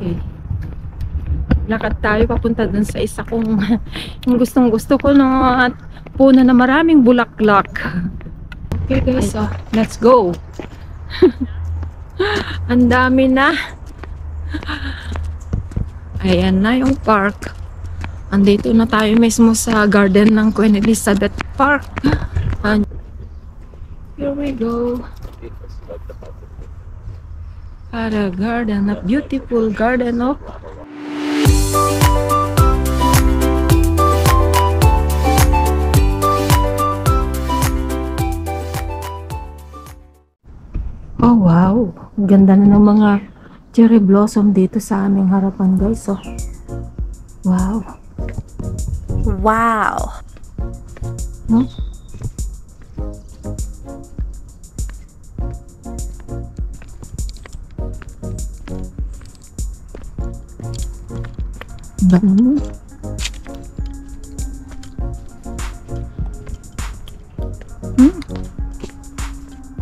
Okay. Lakad tayo papunta dun sa isa kong yung gustong gusto ko no at puno na maraming bulaklak. Okay guys, so let's go. Ang dami na. Ayan na yung park. Andito na tayo mismo sa garden ng Queen Elizabeth Park. And here we go. At a garden, a beautiful garden of Oh wow, Ang ganda na ng mga cherry blossom dito sa aming harapan guys. Oh. Wow. Wow. Hmm? Hmm.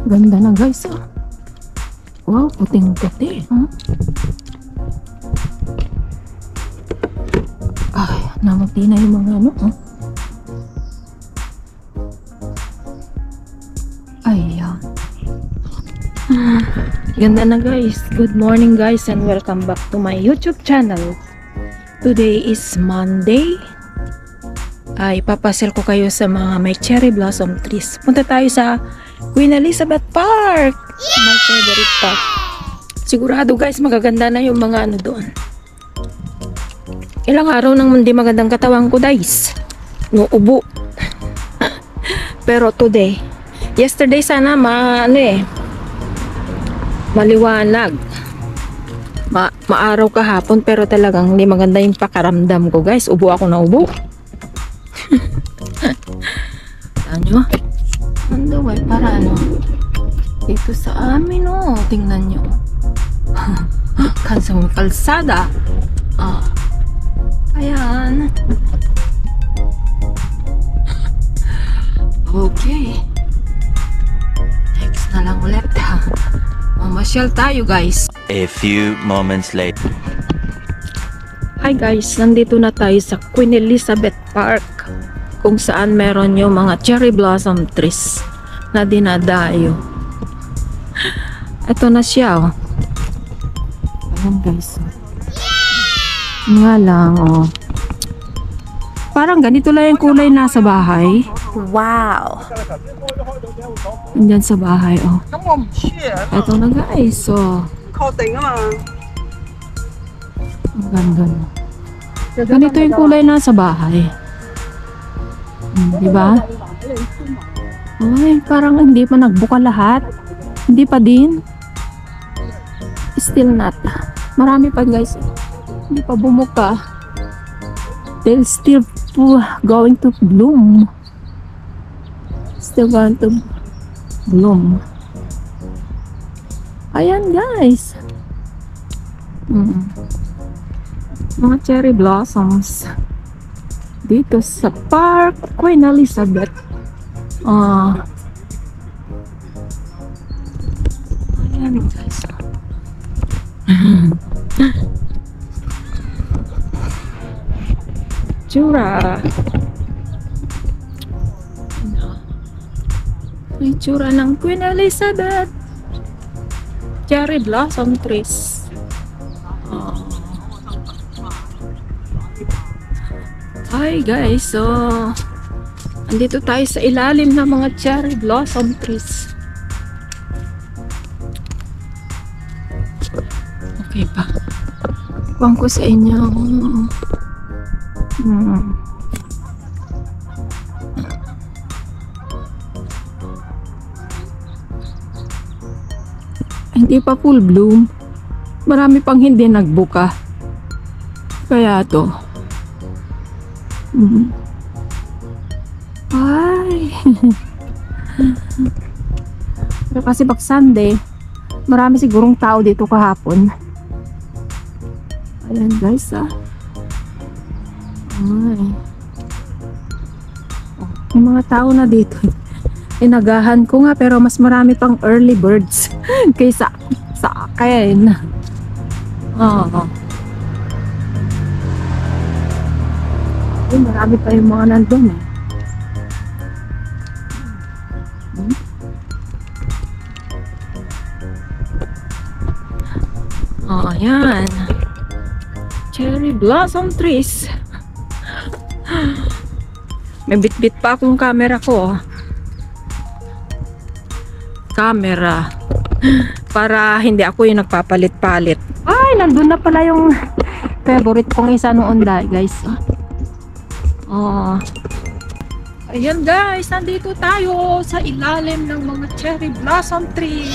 Ganda na guys oh. Wow, puting-puti. Hmm? Ay, namuti na yung mga ano. Oh. Ayan. Ganda na guys. Good morning guys and welcome back to my YouTube channel. Today is Monday. Ay, papasel ko kayo sa mga may cherry blossom trees. Punta tayo sa Queen Elizabeth Park. My favorite park. Sigurado guys, magaganda na yung mga ano doon. Ilang araw nang hindi magandang katawan ko guys. Nuubo. Pero today, yesterday sana ma ano eh maliwanag ma maaraw kahapon pero talagang hindi maganda yung pakaramdam ko guys. Ubo ako na ubo. Ano? Ano ba para ano? Dito sa amin oh. Tingnan nyo kansang kalsada. Ah. Ayan. Okay. Next na lang ulit. Mamasyal tayo guys A few moments later. Hi guys, nandito na tayo sa Queen Elizabeth Park kung saan meron yung mga cherry blossom trees na dinadayo. Ito na siya oh. Ayan guys. Yeah! Nga lang oh. Parang ganito lang yung kulay nasa bahay. Wow! Andyan sa bahay oh. Ito na guys oh. 确定啊嘛。 Ang ganda na. Ganito yung kulay na sa bahay. Hmm, di ba? Ay, parang hindi pa nagbuka lahat. Hindi pa din. Still not. Marami pa guys. Hindi pa bumuka. They'll still pu- going to bloom. Still going to bloom. Ayan guys. Mm. Mga cherry blossoms. Dito sa Park Queen Elizabeth. Ah. Ayan guys. Tsura. May tsura ng Queen Elizabeth. Cherry blossom trees. Ah. Hi guys, so andito tayo sa ilalim ng mga cherry blossom trees. Okay pa. Iwan ko sa inyo. Hmm. Hindi pa full bloom. Marami pang hindi nagbuka. Kaya to. Mhm. Ay. Pero kasi pag Sunday, marami sigurong tao dito kahapon. Ayan guys ah. Ay. May mga tao na dito. inagahan ko nga pero mas marami pang early birds kaysa sa akin. Oo. Oh. Eh, marami pa yung mga nandun eh. Hmm? Oh, ayan. Cherry blossom trees. May bitbit -bit pa akong camera ko. Oh. Camera. Para hindi ako yung nagpapalit-palit. Ay, nandun na pala yung favorite kong isa noon dahil guys. Oh. Ayan guys, nandito tayo sa ilalim ng mga cherry blossom trees.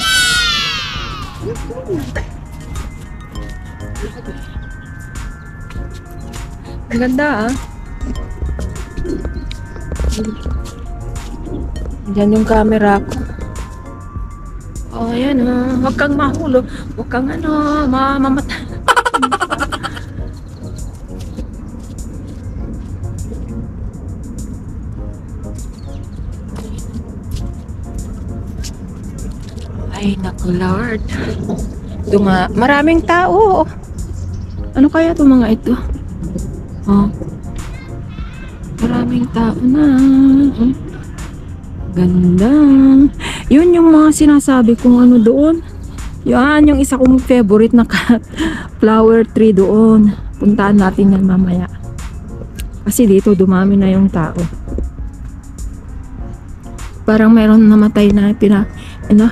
Ang ganda ah. Diyan yung camera ko. Oh, ayan ah. Huwag kang mahulog. Huwag kang ano, mamamata. Ay, naku Lord. Ito nga, maraming tao. Ano kaya itong mga ito? Oh. Maraming tao na. Hmm. Yun yung mga sinasabi kong ano doon. Yan, yung isa kong favorite na cat flower tree doon. Puntaan natin yan mamaya. Kasi dito dumami na yung tao. Parang meron namatay na pina, ano,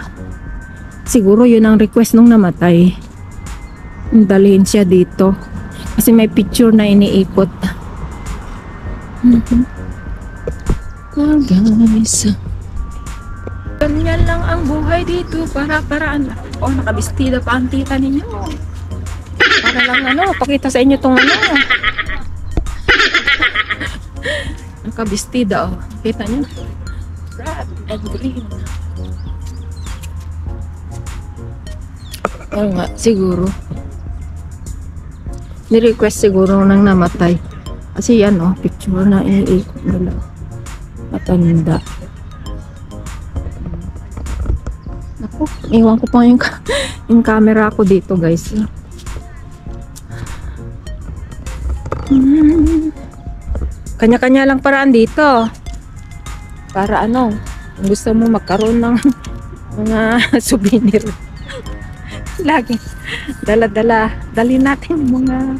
siguro yun ang request nung namatay. Dalhin siya dito. Kasi may picture na iniikot. Mhm. Oh, guys. Ganyan lang ang buhay dito. Para-paraan. O, oh, nakabistida pa ang tita ninyo. Para lang ano, pakita sa inyo tong ano. Nakabistida, oh. Kita niyo? Red and green. Oo nga, siguro. Ni-request siguro nang namatay. Kasi yan, oh, picture na iniikot nila. Matanda. Ako, iwan ko pa yung, yung camera ko dito, guys. Kanya-kanya lang paraan dito. Para ano, gusto mo magkaroon ng mga souvenir. Lagi. Dala-dala. Dali natin mga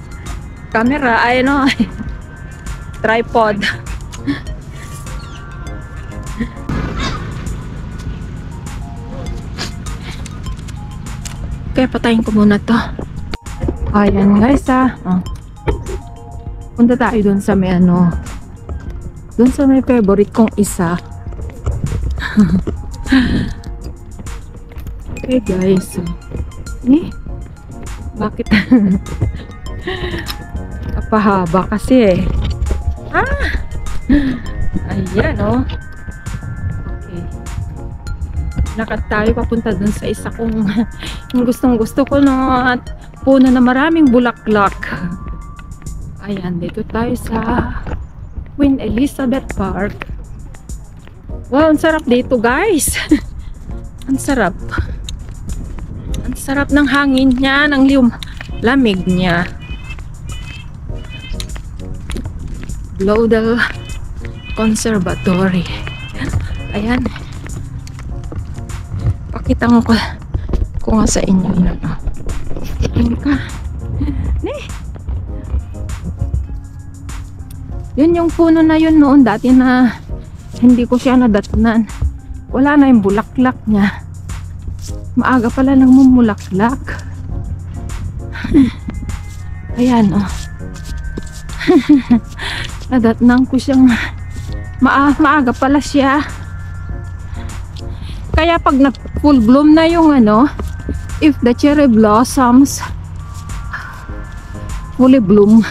camera. Ay, ano, tripod. Kaya patayin ko muna to. Ayan guys ah. Oh. Punta tayo dun sa may ano. Dun sa may favorite kong isa. okay guys. Eh, bakit? Kapahaba kasi eh. Ah! Ayan oh. Okay. Lakad tayo papunta dun sa isa kong yung gustong gusto ko no at puno na maraming bulaklak. Ayan, dito tayo sa Queen Elizabeth Park. Wow, ang sarap dito guys. ang sarap. Ang sarap ng hangin niya, ng lium lamig niya. Glodal Conservatory. Ayan. Pakita ko ko, nga sa inyo yun. Ayan ka. Ne. Yun yung puno na yun noon dati na hindi ko siya nadatnan. Wala na yung bulaklak niya. Maaga pala nang mumulaklak. Ayan oh. Nadatnan ko siyang maa maaga pala siya. Kaya pag nag full bloom na yung ano, if the cherry blossoms fully bloom,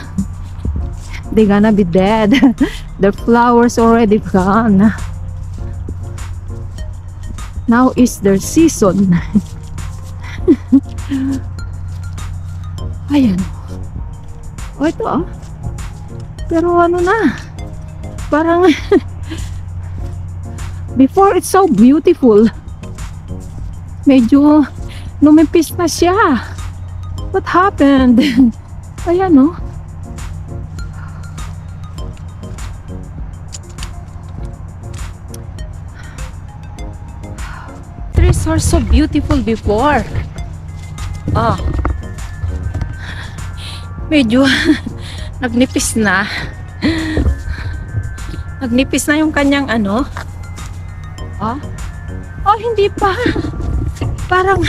they gonna be dead. the flowers already gone. Now is their season. Ayan. O ito ah. Pero ano na. Parang before it's so beautiful. Medyo Numipis na siya. What happened? Ayan o. Oh. Trees are so beautiful before. Oh. Medyo nagnipis na. Nagnipis na yung kanyang ano. Oh. Oh, hindi pa. Parang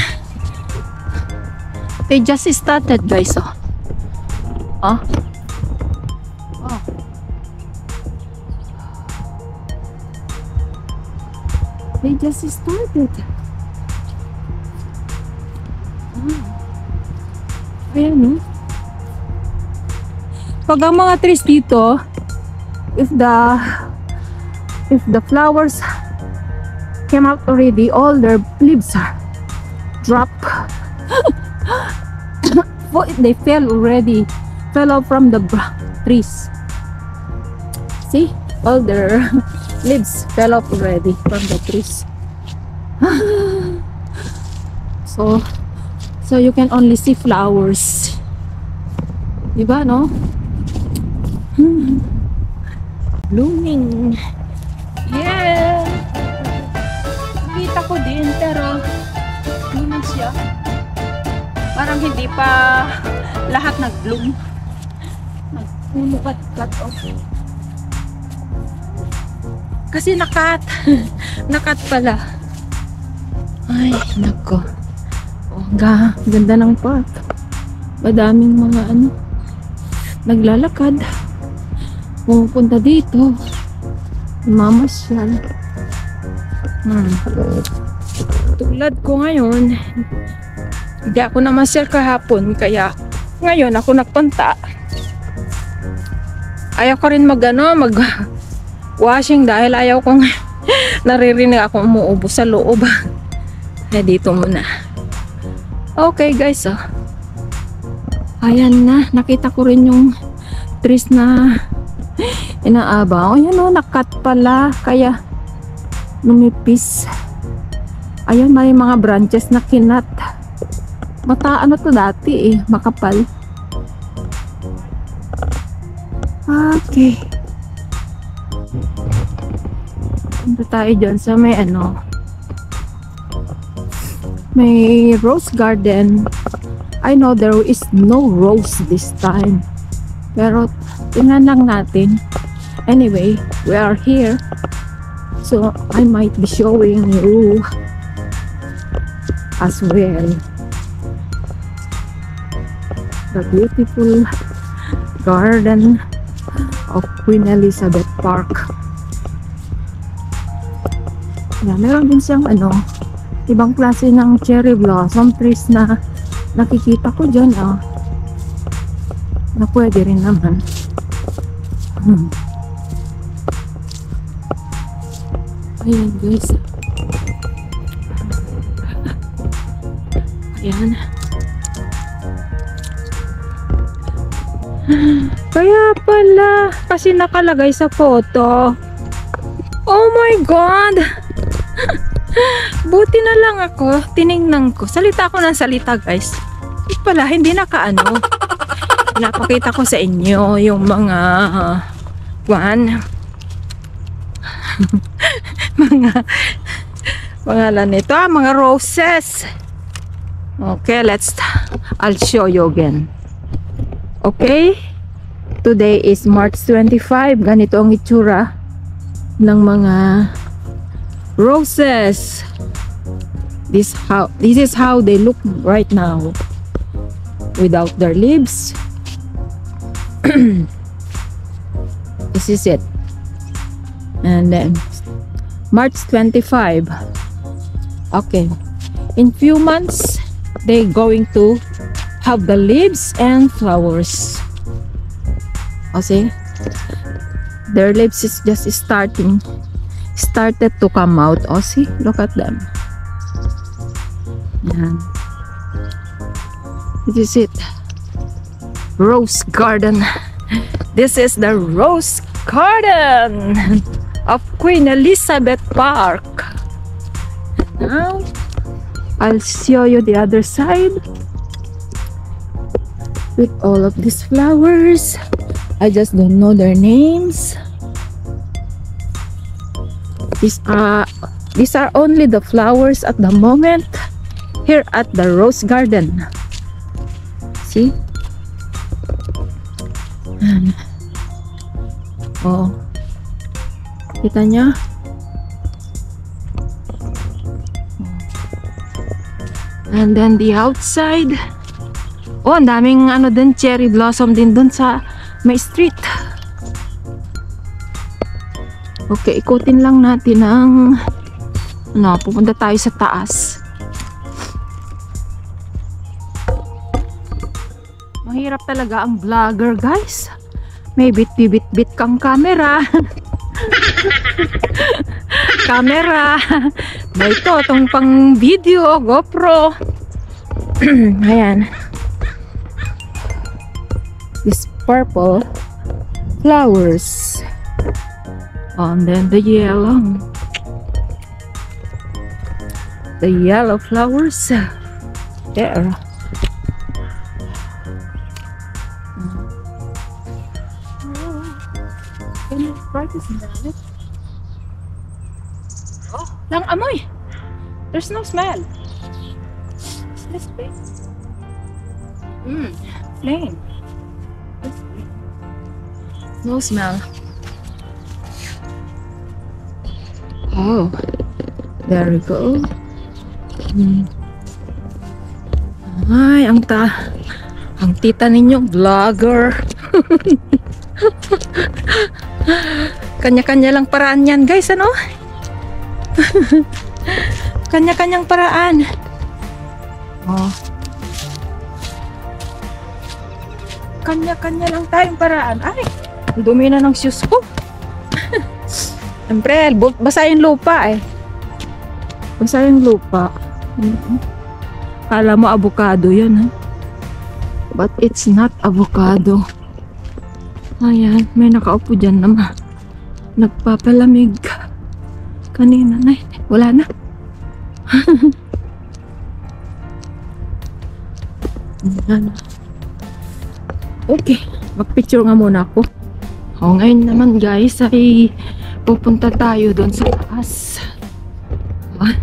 they just started, guys. Oh. Oh. Oh. They just started. Ah. Ayan, no? Pag ang mga trees dito, if the if the flowers came out already, all their leaves are drop. They fell already. Fell off from the trees. See? All their leaves fell off already from the trees. so, so you can only see flowers. Diba, no? Blooming. Yeah! Nakita ko din, pero. Parang hindi pa lahat nag-bloom. Nag-cut off. Kasi nakat. nakat pala. Ay, nako. Oh, ga, ganda ng park. Madaming mga ano, naglalakad. Pumupunta dito. Mamasyal. Hmm. Tulad ko ngayon, hindi ako namasyal kahapon, kaya ngayon ako nagpunta. Ayaw ko rin mag ano, mag washing dahil ayaw kong naririnig ako umuubo sa loob. Kaya dito muna. Okay guys, oh. Ayan na, nakita ko rin yung trees na inaaba. O yan o, nakat pala. Kaya numipis. Ayan, may mga branches na kinat. Mata, ano to dati eh, makapal. Okay. Punta tayo dyan sa may ano, may rose garden. I know there is no rose this time. Pero tingnan lang natin. Anyway, we are here. So I might be showing you as well the beautiful garden of Queen Elizabeth Park. Yeah, meron din siyang ano, ibang klase ng cherry blossom trees na nakikita ko dyan ah. Na pwede rin naman. Hmm. Ayan guys. Ayan. Kaya pala, kasi nakalagay sa photo. Oh my God! Buti na lang ako, tiningnan ko. Salita ko ng salita guys. Hindi pala, hindi nakaano. Napakita ko sa inyo yung mga uh, one mga pangalan nito, ah, mga roses. Okay, let's I'll show you again. Okay? Today is March 25. Ganito ang itsura ng mga roses. This how this is how they look right now without their leaves. this is it. And then March 25. Okay. In few months they going to have the leaves and flowers. Oh, see? Their leaves is just starting started to come out. Oh, see? Look at them. Yan. This is it. Rose garden. This is the rose garden of Queen Elizabeth Park. Now, I'll show you the other side with all of these flowers. I just don't know their names. These are These are only the flowers at the moment here at the rose garden. See? Yan. Oh. Kita niya? And then the outside. Oh, ang daming ano din, cherry blossom din dun sa may street. Okay, ikutin lang natin ang ano, pupunta tayo sa taas. Mahirap talaga ang vlogger, guys. May bit-bit-bit kang camera. camera. May ito, itong pang video, GoPro. Ayan. Purple flowers. And then the yellow. The yellow flowers. There. Oh, lang amoy. There's no smell. This plain? Hmm, plain. No smell. Oh, there we go. Hmm. Ay, ang ta ang tita ninyo vlogger. Kanya-kanya lang paraan yan, guys, ano? Kanya-kanyang paraan. Oh. Kanya-kanya lang tayong paraan. Ay, ang dumi na ng shoes ko. Siyempre, basa yung lupa eh. Basa yung lupa. Kala mo avocado yun ha. But it's not avocado. Ayan, may nakaupo dyan naman. Nagpapalamig. Kanina na. eh. Wala na. Ayan. Okay, magpicture nga muna ako. O ngayon naman guys ay pupunta tayo doon sa taas. Ah.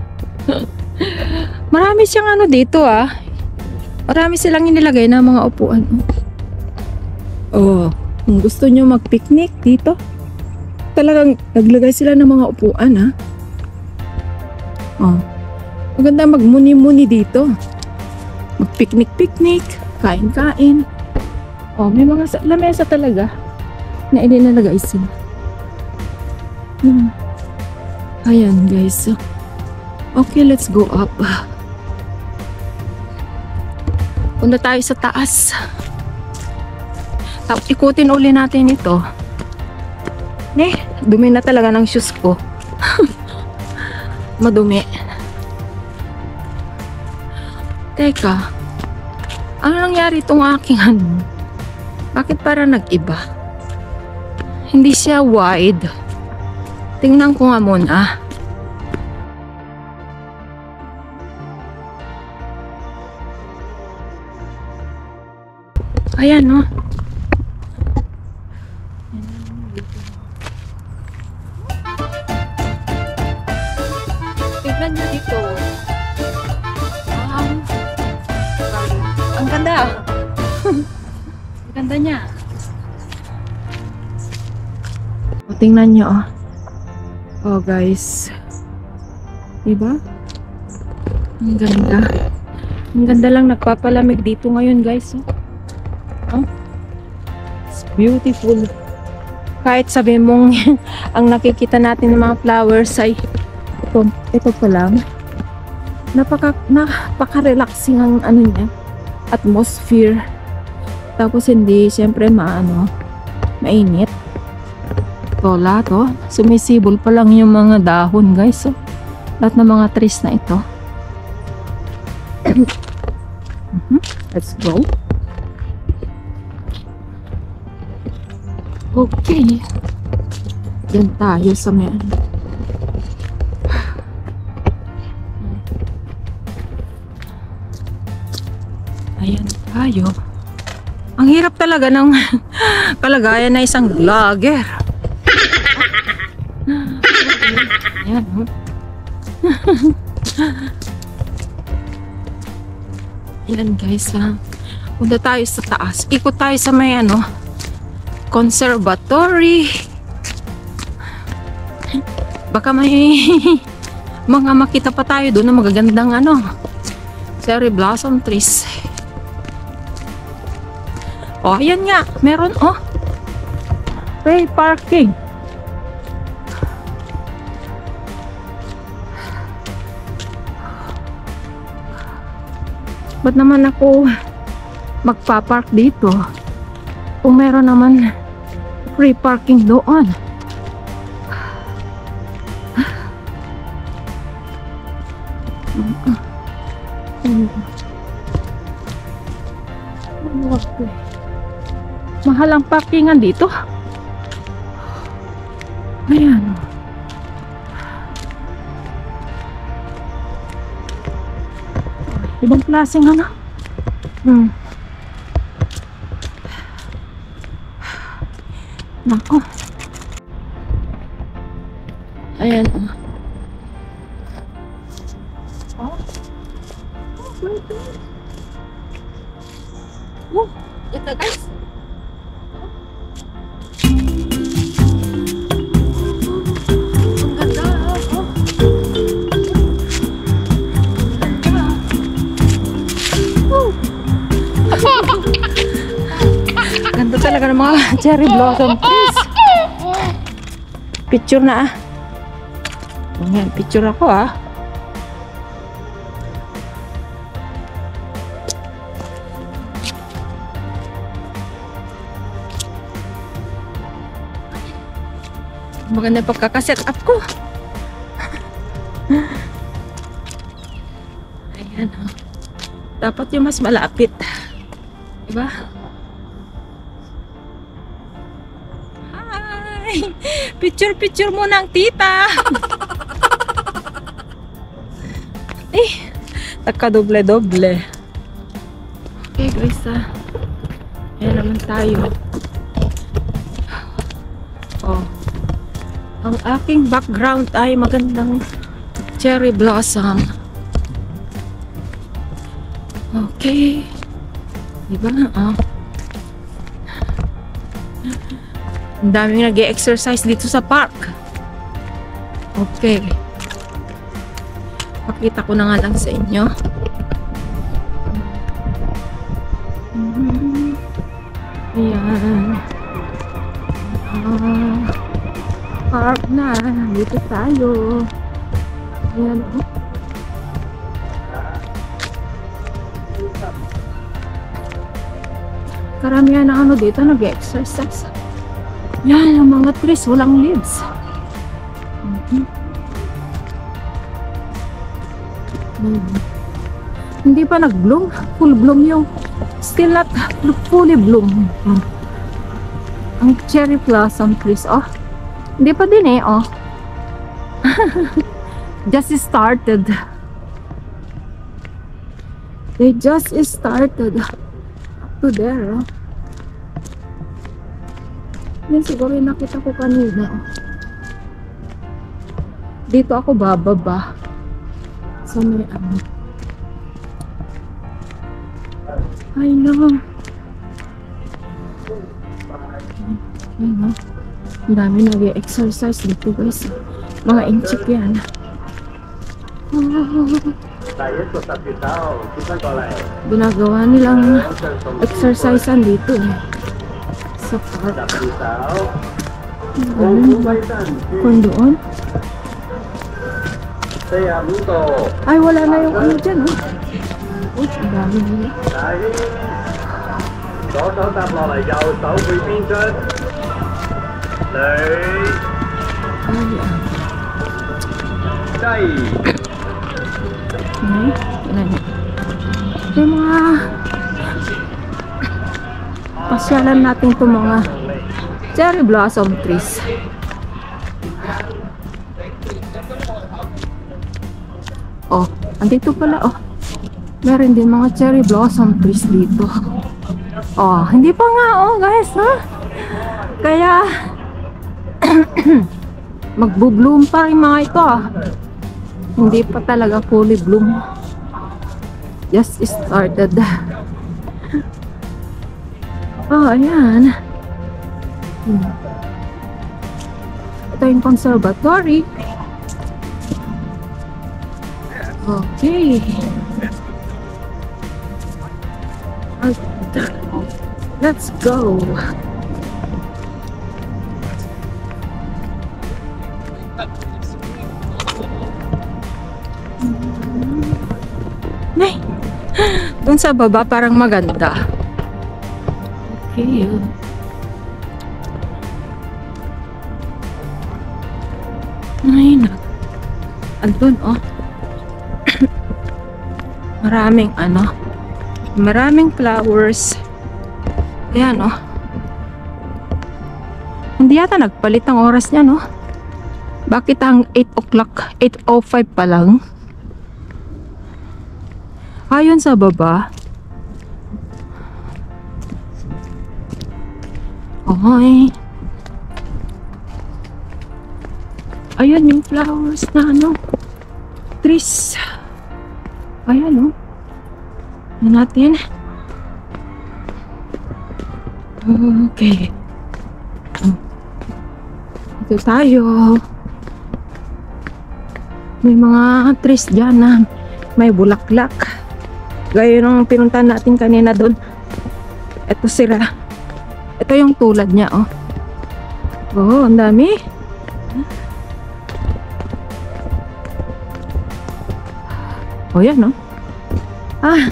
Marami siyang ano dito ah. Marami silang inilagay na mga upuan. Oh, kung gusto nyo mag-picnic dito, talagang naglagay sila ng mga upuan ha. Oh, maganda magmuni-muni dito. Mag-picnic-picnic, kain-kain. Oh, may mga sa- lamesa talaga na inilalagay sila. Hmm. Ayan guys. Okay, let's go up. Punta tayo sa taas. Tapos ikutin uli natin ito. Ne, dumi na talaga ng shoes ko. Madumi. Teka, ano nangyari itong aking ano? Bakit para nag-iba? Hindi siya wide. Tingnan ko nga muna. Ayan, no? Tignan nyo dito. Ang, ang ganda. ang ganda niya. Tingnan nyo, oh. Oh, guys. Diba? Ang ganda. Ang ganda lang nagpapalamig dito ngayon, guys. Oh. It's beautiful. Kahit sabi mong ang nakikita natin ng mga flowers ay ito, ito pa lang. Napaka, napaka-relaxing ang ano niya, atmosphere. Tapos hindi, siyempre maano, mainit. Tola to, sumisibol pa lang yung mga dahon guys. So, lahat ng mga trees na ito. Mhm, Let's go. Okay. Yan tayo sa may ano. Ayan tayo. Ang hirap talaga ng kalagayan na isang vlogger. Ilan guys ha? Punta tayo sa taas. Ikot tayo sa may ano, conservatory. Baka may mga makita pa tayo doon na magagandang ano, cherry blossom trees. Oh, ayan nga. Meron, oh. Free parking. Ba't naman ako magpa-park dito? Kung meron naman free parking doon. Mahal ang parkingan dito. Ayan. Klaseng ano? Hmm. Nako. Ayan. oh. Blossom trees. Picture na ah. Ayan, picture ako ah. Maganda pagkakaset up ko. Ayan oh. Dapat yung mas malapit. Diba? Hi! Picture-picture muna ang tita! eh, nagka-doble-doble. Okay guys ah. Ayan naman tayo. Oh. Ang aking background ay magandang cherry blossom. Okay. Diba nga, oh. Ang daming nag exercise dito sa park. Okay. Pakita ko na nga lang sa inyo. Ayan. Ah, park na. Dito tayo. Ayan. oh. Karamihan na ano dito nag-exercise. Yan, ang mga trees, walang leaves. Mhm. Mhm. Hindi pa nag-bloom. Full bloom yung still not fully bloom. Mhm. Ang cherry blossom trees, oh. Hindi pa din eh, oh. just started. They just started. To there, oh. Yan siguro yung nakita ko kanina. Dito ako bababa. Sa may ano. Ay no. Ayun no. Ang dami nag-exercise dito guys. Mga inchik yan. Oh. Ginagawa nilang exercise dito eh. Kondo on. Ay, wala na yung ano dyan, oh. Uy, ang dami nila. Đó, đó, tạm lò lại dầu, tẩu vị biên trên. Đấy. Ai vậy? Đây. Đấy, cái này nè. Em à. Pasyalan natin itong mga cherry blossom trees. Oh, andito pala, oh. Meron din mga cherry blossom trees dito. Oh, hindi pa nga, oh, guys, ha? Kaya, magbo-bloom pa rin mga ito, ah. Hindi pa talaga fully bloom. Just started. Oh, ayan. Ito yung conservatory. Okay. Let's go. Nay, doon sa baba parang maganda. Oh. Ay, nak. Andun, oh. maraming ano, maraming flowers. Ayan, oh. Hindi yata nagpalit ang oras niya, no? Bakit ang 8 o'clock, 8.05 pa lang? Ayon sa baba. Okay. Ayan yung flowers na ano. Trees. Ayan, oh. Ano natin? Okay. Oh. Ito tayo. May mga trees dyan na may bulaklak. Gaya nung pinunta natin kanina doon. Ito sila. Ito yung tulad niya, oh. Oh, ang dami. Oh, yan, oh. Ah.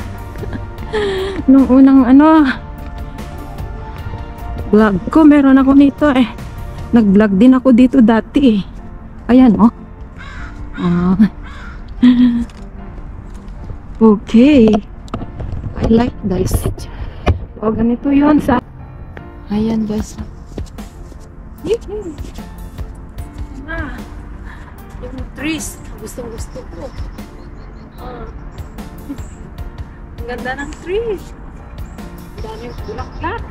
Nung unang ano, vlog ko, meron ako nito eh. Nag-vlog din ako dito dati eh. Ayan, oh. Ah. Okay. I like this. O, ganito yon sa... Ayan, guys. Ah, yung trees. Gustong gusto ko. Ah. Ang ganda ng trees. Ang daming bulaklak.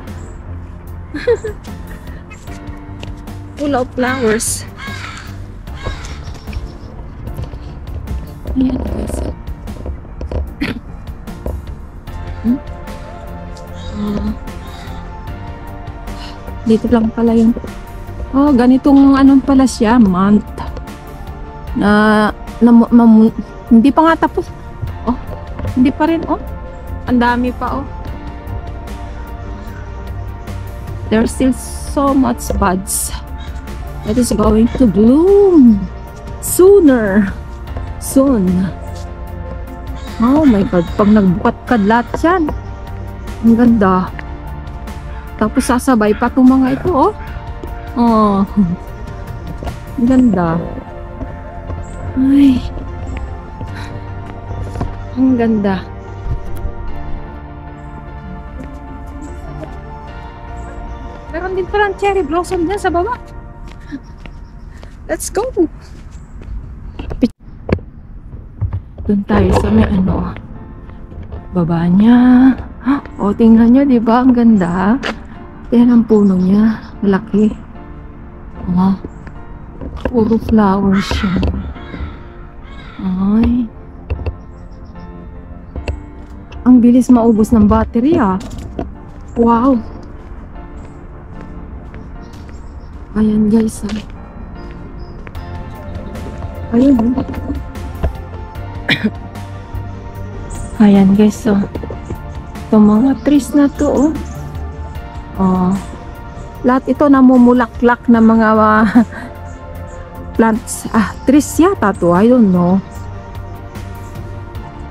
Full of flowers. Ayan, guys. Hmm? Ah. Dito lang pala yung oh ganitong anong pala siya month. Na, na, hindi pa nga tapos. Oh hindi pa rin oh. Ang dami pa oh. There's still so much buds that is going to bloom sooner. Soon. Oh my god pag nagbukat kadlat yan. Ang ganda tapos sasabay pa itong mga ito oh. Oh. Ganda. Ay. Ang ganda. Meron din palang cherry blossom dyan sa baba. Let's go. Doon tayo sa may ano. Baba niya. O tingnan nyo diba ang ganda yan ang puno niya. Malaki. Oh, puro flowers siya. Ay. Ang bilis maubos ng battery ah. Wow. Ayan guys ah. Ayun oh. Ayan guys, so itong mga trees na to, oh. Oh. Lahat ito namumulaklak na mga ah, plants. Ah, trees yata to, I don't know.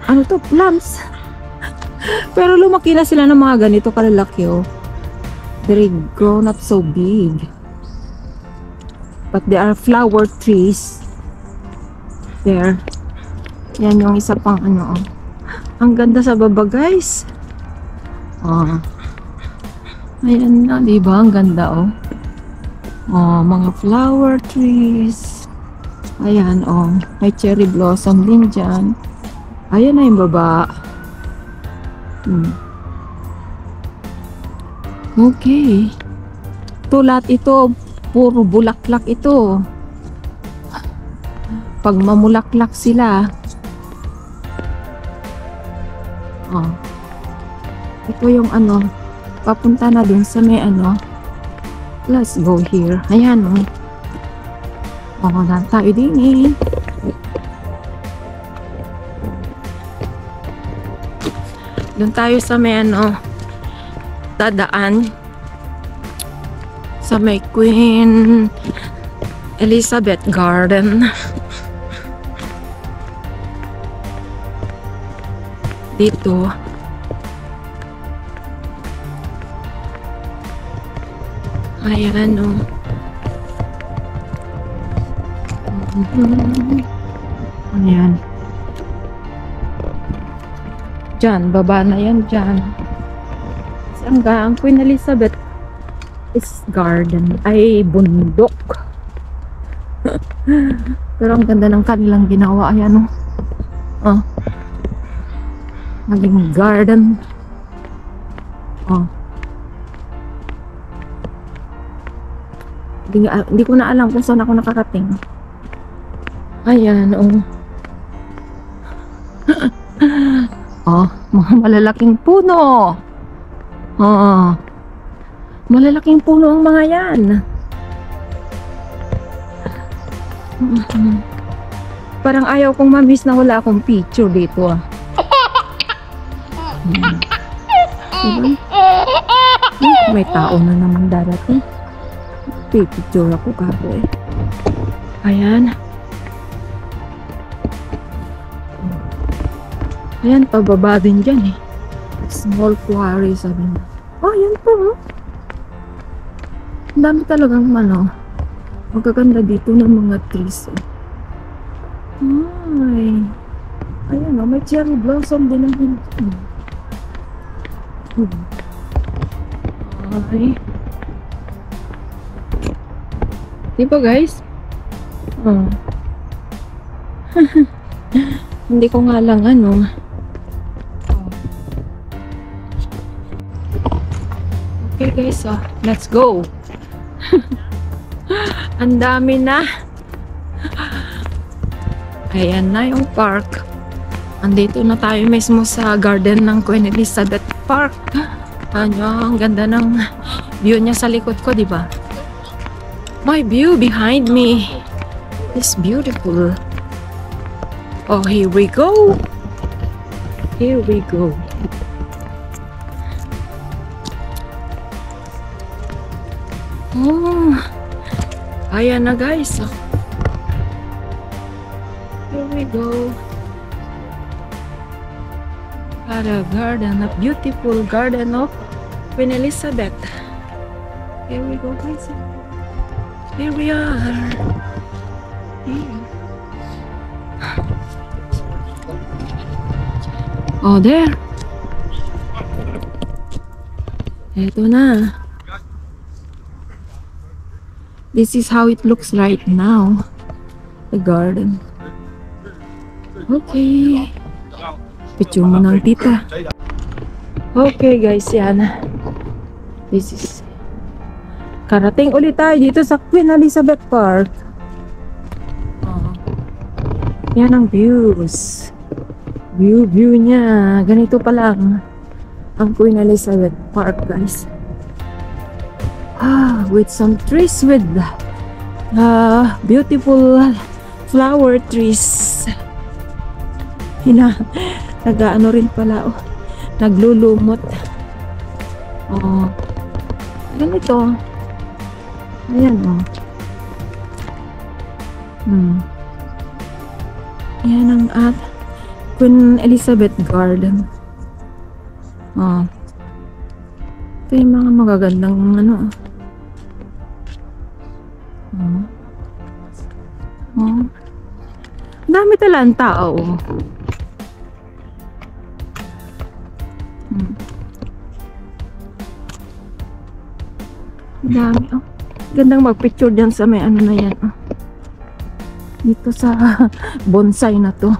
Ano to, plants? Pero lumaki na sila ng mga ganito kalalaki, oh. They're grown up so big. But they are flower trees. There. Yan yung isa pang ano, oh. Ang ganda sa baba, guys. Ah. Ayan na, di ba? Ang ganda, oh. Oh, mga flower trees. Ayan, oh. May cherry blossom din dyan. Ayan na yung baba. Hmm. Okay. Ito lahat ito, puro bulaklak ito. pag mamulaklak sila. Oh. Ito yung ano, papunta na dun sa may ano. Let's go here. Ayan oh. Oh, na tayo din eh. Doon tayo sa may ano, dadaan sa may Queen Elizabeth Garden. Dito. Ayan o. Ayan. Diyan, baba na yan dyan. Saan ka? Ang Queen Elizabeth is garden. Ay, bundok. Pero ang ganda ng kanilang ginawa. Ayan o. Oh. Naging garden. Oh. Hindi, nga- hindi ko na alam kung saan ako nakakating. Ayan, oh. oh, mga malalaking puno. Oh. Malalaking puno ang mga yan. Mhm. Parang ayaw kong mamiss na wala akong picture dito ah. Hmm. Diba? Hmm, May tao na naman darating. Picture ako kako eh. Ayan. Ayan, pababa din dyan eh. Small quarry, sabi na. Oh, yan po. oh. Ang dami talagang ano. Magaganda dito ng mga trees. Oh. Ay. Ayan oh, may cherry blossom din ang hindi. Hmm. Ay. Di ba guys? Oh. Hindi ko nga lang ano. Okay guys, so let's go. Ang dami na. Ayan na yung park. Andito na tayo mismo sa garden ng Queen Elizabeth Park. Ano, ang ganda ng view niya sa likod ko, di ba? My view behind me is beautiful. Oh, here we go. Here we go. Oh, ayan na guys. Here we go. At a garden, a beautiful garden of Queen Elizabeth. Here we go guys. Here we are. Oh, there. Eto na. This is how it looks right now. The garden. Okay. Picture mo ng tita. Okay guys, yan. This is Karating ulit tayo dito sa Queen Elizabeth Park. Oh. Yan ang views. View, view niya. Ganito pa lang ang Queen Elizabeth Park, guys. Ah, with some trees with uh, beautiful flower trees. Hina, nag-ano rin pala, oh, naglulumot. Oh, ganito. Ayan, oh. Hmm. Yan ang at Queen Elizabeth Garden. Oh. Ito yung mga magagandang ano. Oh. Oh. Dami talang tao. oh. Hmm. Dami. Oh. Gandang magpicture dyan sa may ano na yan. Oh. Dito sa bonsai na to.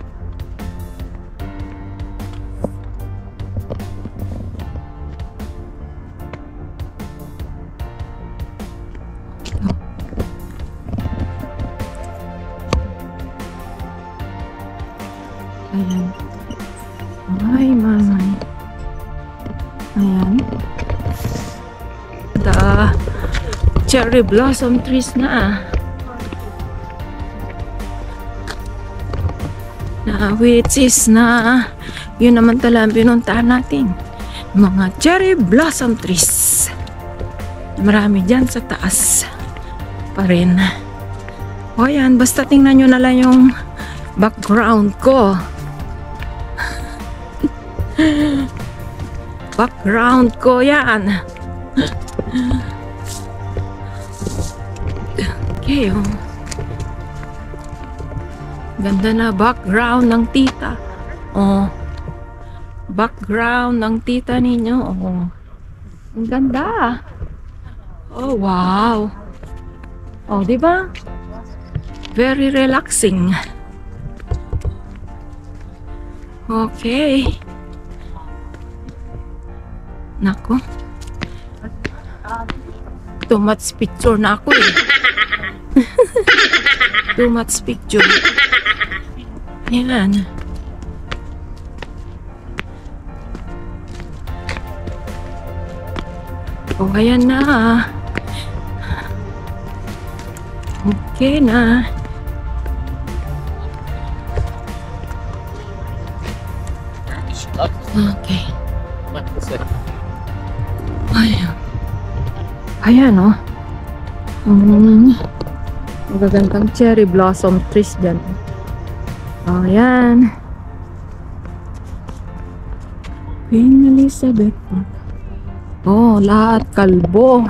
Cherry blossom trees na. Na which is na yun naman tala ang pinuntahan natin. Mga cherry blossom trees. Marami dyan sa taas pa rin. O yan, basta tingnan nyo na lang yung background ko. background ko yan. Okay, oh. Ganda na background ng tita. Oh. Background ng tita ninyo. Oh. Ang ganda. Oh, wow. Oh, di ba? Very relaxing. Okay. Nako. Too much picture na ako eh. Too much picture. Yan. Oh, ayan na. Okay na. Okay. Ayan. Ayan, oh. Mm. Magagandang cherry blossom trees dyan. Ayan. Queen Elizabeth Park. Oh, lahat kalbo.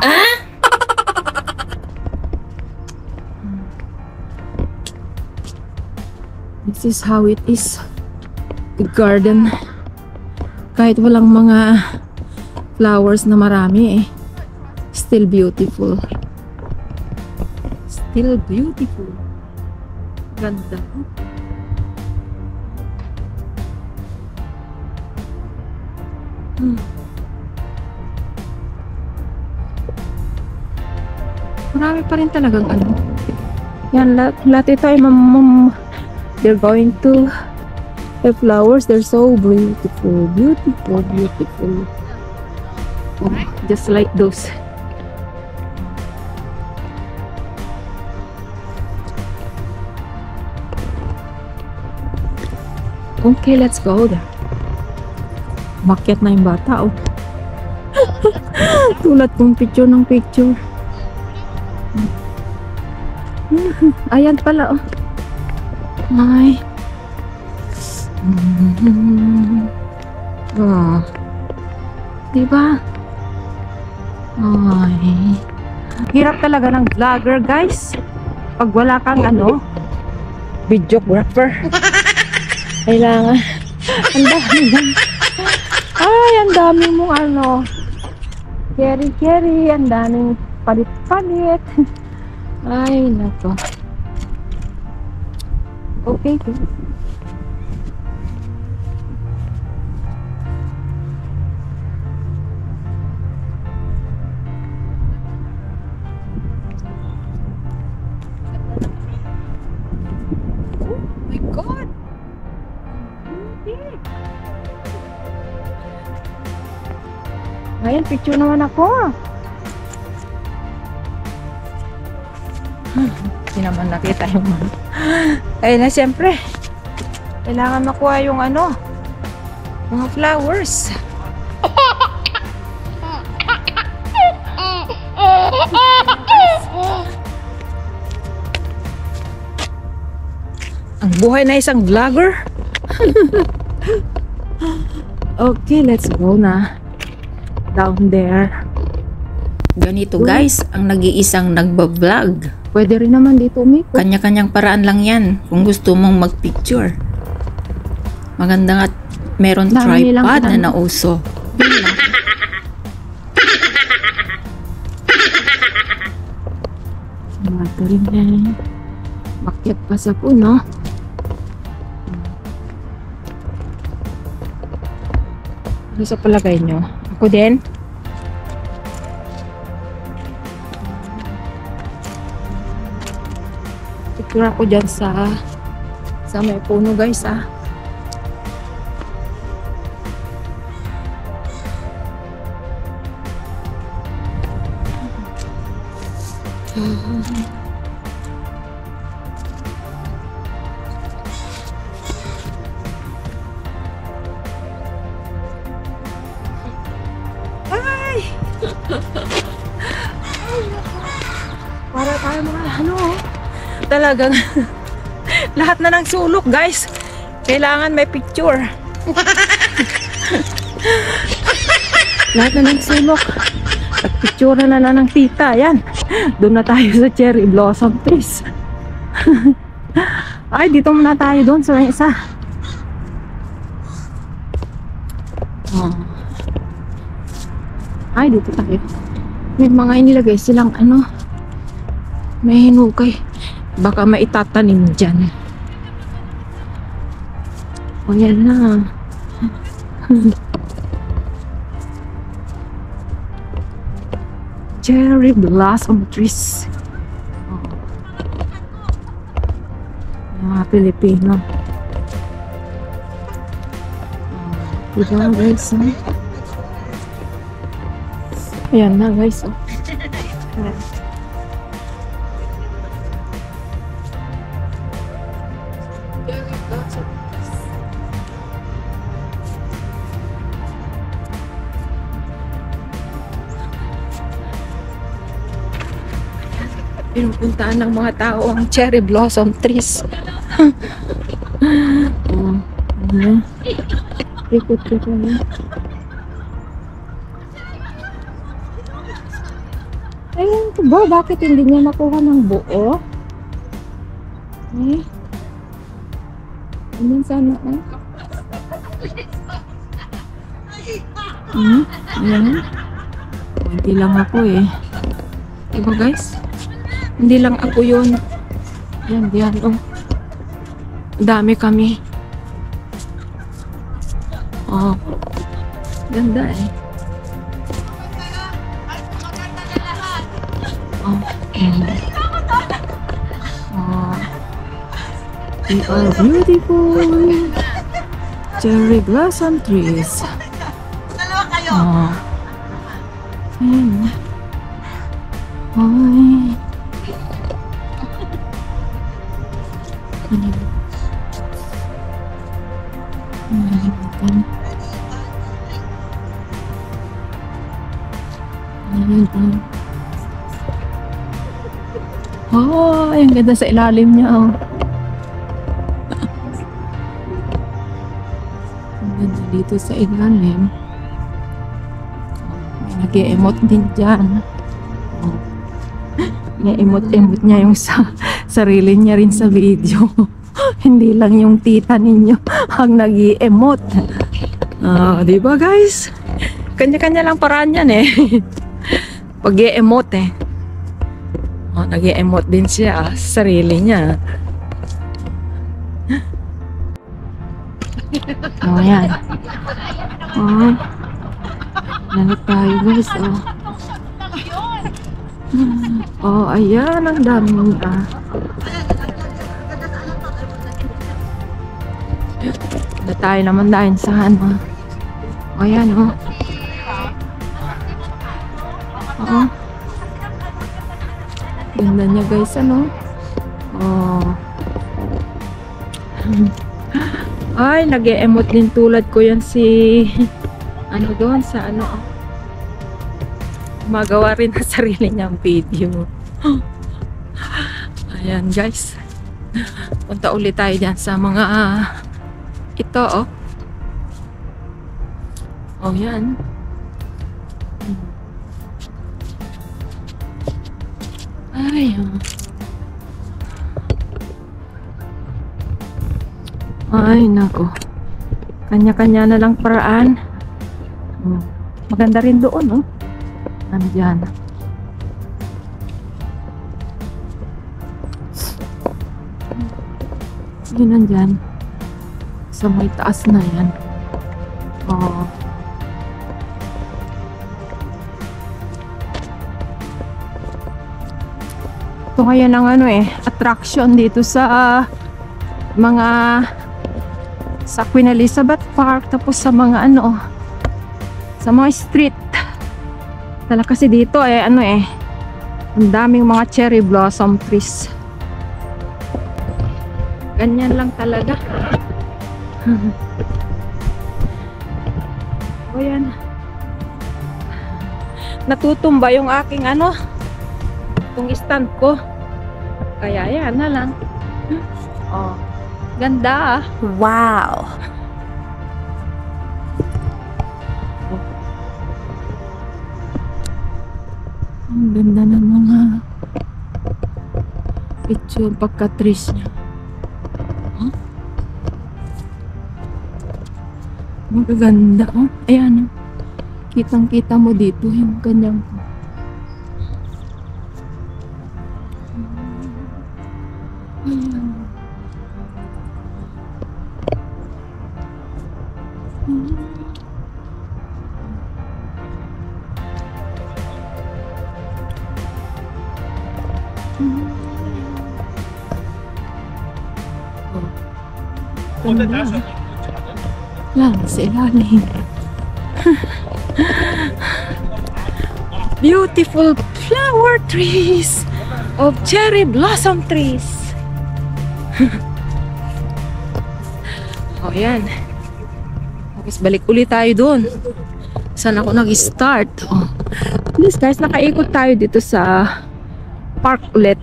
This is how it is. The garden. Kahit walang mga flowers na marami eh. Still beautiful. Still beautiful. Ganda. Hmm. Marami pa rin talagang ano. Yan, lahat, lahat ito ay mam, mam- they're going to have flowers. They're so beautiful. Beautiful, beautiful. Oh, just like those. Okay, let's go there. Makyat na yung bata, oh. Tulad kong picture ng picture. Ayan pala, oh. Ay. Oh. Diba? Ay. Hirap talaga ng vlogger, guys. Pag wala kang ano, videographer. Kailangan. Ang dami lang. Ay, ang dami mong ano. Carry-carry. Ang daming palit-palit. Ay, nako. Okay, guys. Picture naman ako. Hindi naman nakita yung mga. Ayun na, siyempre. Kailangan makuha yung ano, mga flowers. Ang buhay na isang vlogger. okay, let's go na. Down there. Ganito guys, ang nag-iisang nagbablog. Pwede rin naman dito umiko. Kanya-kanyang paraan lang yan kung gusto mong magpicture. Maganda nga meron Dami nilang tripod na nauso. Ito rin yan. Makyat pa sa puno. Ano sa palagay nyo? Ako din? Picture ako dyan sa sa may puno guys ah. Talagang lahat na ng sulok, guys. Kailangan may picture. lahat na ng sulok. At picture na na ng tita, yan. Doon na tayo sa cherry blossom trees. Ay, dito muna tayo doon sa isa. Oh. Ay, dito tayo. May mga inilagay silang ano, may hinukay. Baka maitatanim dyan. O yan na. Cherry blossom trees. Oh. Mga Pilipino. Oh. Diba guys? Oh? Ayan na guys. Oh. Ayan. Pinupuntaan ng mga tao ang cherry blossom trees. oh, ano? Ikot ko kami. Ayun ko ba? Bakit hindi niya nakuha ng buo? Eh? Ano sana eh? Hmm? Ayan. Oh, Hindi lang ako eh. Diba guys? Hindi lang ako yun. Yan, yan, oh. Dami kami. Oh. Ganda eh. Oh. Mm. Oh. We are beautiful. Cherry blossom trees. Oh. Ang ganda sa ilalim niya. Oh. ang dito sa ilalim. May nag-emote din dyan. Oh. Ina-emote-emote niya yung sa sarili niya rin sa video. Hindi lang yung tita ninyo ang nag emote Ah, di ba guys? Kanya-kanya lang paraan yan eh. pag emote eh. Nag emote din siya sa sarili niya. Oh, yan. Oh. Lalit tayo guys. Oh. Oh, ayan. Ang dami na. Na tayo naman dahil sa ano. Oh, ayan oh. Ganda niya guys, ano? Oh. Ay, nag emote din tulad ko yan si ano doon sa ano magawa rin na sarili niyang video. Ayan guys. Punta ulit tayo dyan sa mga ito oh. Oh yan. Ay, oh. Ay, nako. Kanya-kanya na lang paraan. Hmm. Maganda rin doon, oh. Nandyan. Yun nandyan. Sa may taas na yan. Ito ngayon ang ano eh, attraction dito sa mga sa Queen Elizabeth Park tapos sa mga ano sa mga street Tala kasi dito eh ano eh Ang daming mga cherry blossom trees. Ganyan lang talaga. o yan. Natutumba yung aking ano, itong stand ko. Kaya yan na lang. Oh, ganda ah. Wow! Ang ganda ng mga picture pagka-trees niya. Huh? Magaganda. Oh, ayan. oh. Kitang-kita mo dito yung kanyang Ilalim. Beautiful flower trees of cherry blossom trees. oh, yan. Tapos balik ulit tayo doon. Saan ako nag-start? Oh. Please guys, nakaikot tayo dito sa park ulit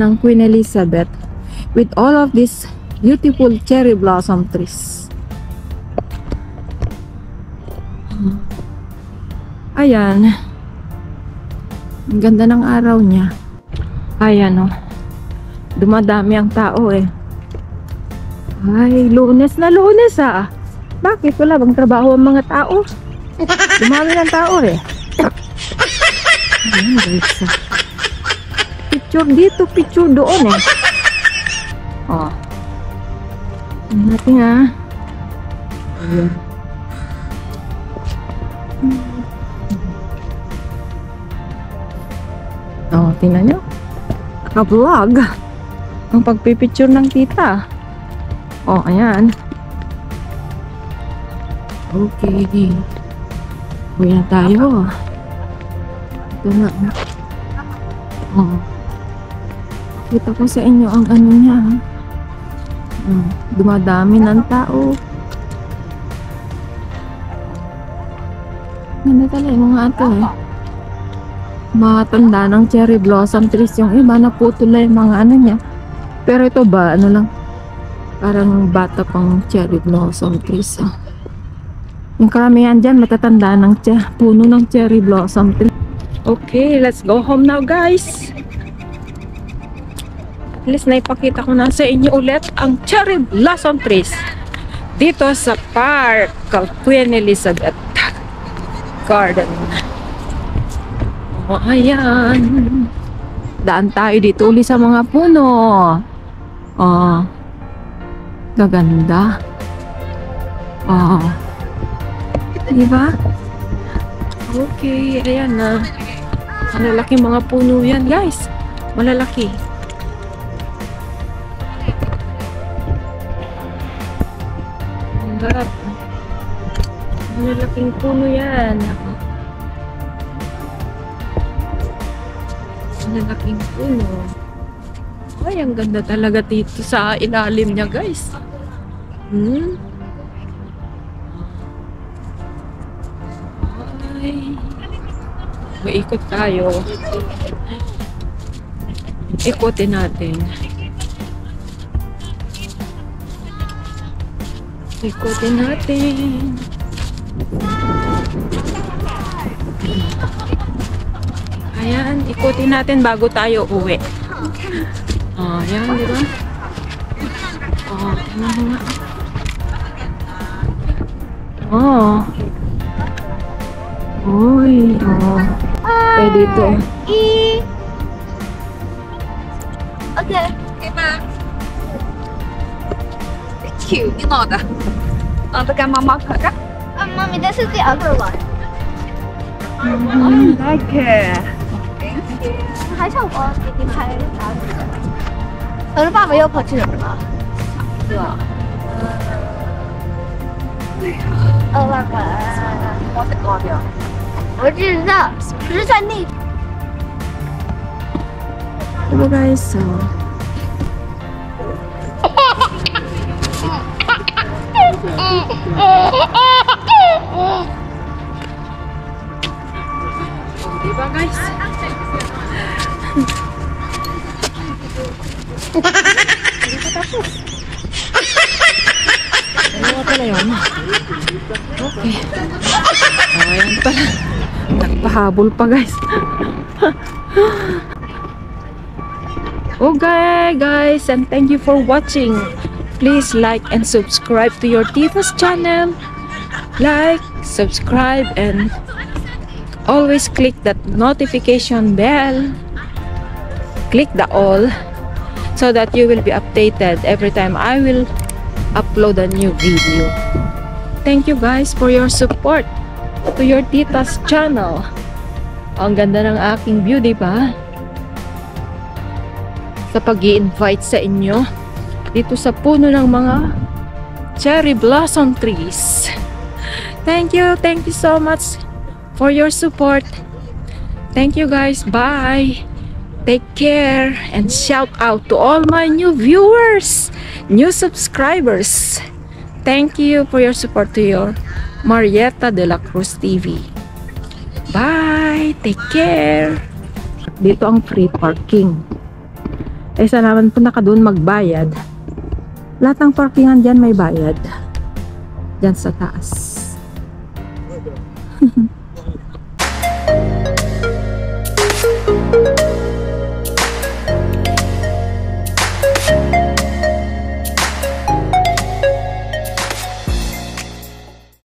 ng Queen Elizabeth with all of these beautiful cherry blossom trees. Ayan. Ang ganda ng araw niya. Ayan oh. Dumadami ang tao eh. Ay, lunes na lunes ah. Bakit? Wala bang trabaho ang mga tao? Dumami ng tao eh. Ayan guys ah. Picture dito, picture doon eh. Oh. Tingnan natin ah. Ayan. Tingnan nyo. Naka-vlog. Ang pagpipicture ng tita. Oh, ayan. Okay. Uwi na tayo. Ito na. Oh. Kita ko sa inyo ang ano niya. Hmm, dumadami ng tao. Ganda talaga yung mga ato eh. Matanda ng cherry blossom trees yung iba na putol na yung mga ano niya. Pero ito ba, ano lang, parang bata pang cherry blossom trees. ah. Yung karamihan dyan, matatanda ng puno ng cherry blossom tree. Okay, let's go home now guys. At least naipakita ko na sa inyo ulit ang cherry blossom trees dito sa park of Queen Elizabeth Garden. O, ayan. Daan tayo dito uli sa mga puno. Oh. Gaganda. Oh. Diba? Okay, ayan na. Malalaki mga puno yan, guys. Malalaki. Ang. Malalaking puno yan. Malalaking puno. Ay, ang ganda talaga dito sa ilalim niya, guys. Hmm? Ay. Maikot tayo. Ikotin natin. Ikotin natin. Ayan, ikutin natin bago tayo uwi. Ah, ayan, di ba? Ah, oh, tingnan mo nga. Oh. Uy, oh. Pwede ito. Okay. Okay, ma. Thank you. You know that. Uh, the guy mama Uh, mommy, this is the other one. Mm -hmm. I like it. 还上火，你你拍啥子？反正爸爸要跑去什么了？对吧？呃，我在高调。我知道，不是在那。不好意思啊。你不好意思。Yun? Okay. Oh, ayan pala. Nagpahabol pa guys. okay guys and thank you for watching. Please like and subscribe to your Tita's channel. Like, subscribe and always click that notification bell. Click the all so that you will be updated every time I will upload a new video. Thank you guys for your support to your tita's channel. Ang ganda ng aking view, di ba? Sa pag invite sa inyo dito sa puno ng mga cherry blossom trees. Thank you, thank you so much for your support. Thank you guys. Bye. Take care and shout out to all my new viewers, new subscribers. Thank you for your support to your Marietta de la Cruz TV. Bye! Take care! Dito ang free parking. Eh, sa naman po naka doon magbayad. Lahat ng parkingan dyan may bayad. Dyan sa taas.